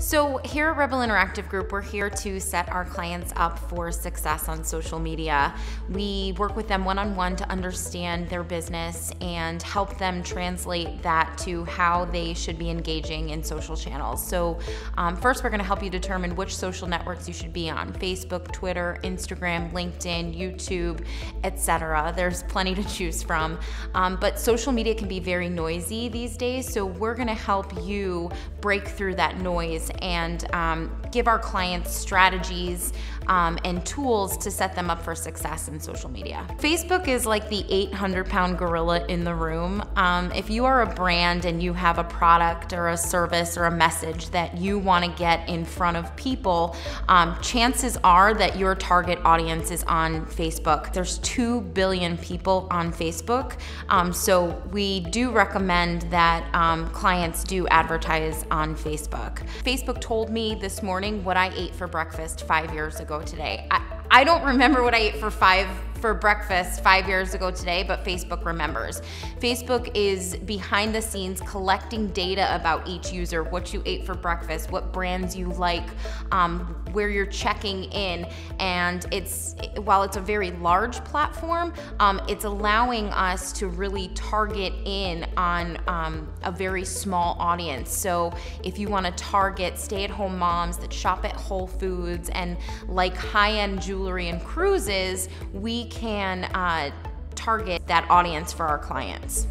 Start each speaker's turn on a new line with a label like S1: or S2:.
S1: So, here at Rebel Interactive Group, we're here to set our clients up for success on social media. We work with them one on one to understand their business and help them translate that to how they should be engaging in social channels. So, um, first, we're going to help you determine which social networks you should be on Facebook, Twitter, Instagram, LinkedIn, YouTube, etc. There's plenty to choose from. Um, but social media can be very noisy these days, so we're going to help you break through that noise and um, give our clients strategies um, and tools to set them up for success in social media. Facebook is like the 800 pound gorilla in the room. Um, if you are a brand and you have a product or a service or a message that you want to get in front of people, um, chances are that your target audience is on Facebook. There's 2 billion people on Facebook. Um, so we do recommend that um, clients do advertise on Facebook. Facebook told me this morning what I ate for breakfast five years ago today. I, I don't remember what I ate for five for breakfast five years ago today, but Facebook remembers. Facebook is behind the scenes collecting data about each user, what you ate for breakfast, what brands you like, um, where you're checking in. And it's, while it's a very large platform, um, it's allowing us to really target in on um, a very small audience. So if you want to target stay at home moms that shop at Whole Foods and like high end jewelry and cruises, we can uh, target that audience for our clients.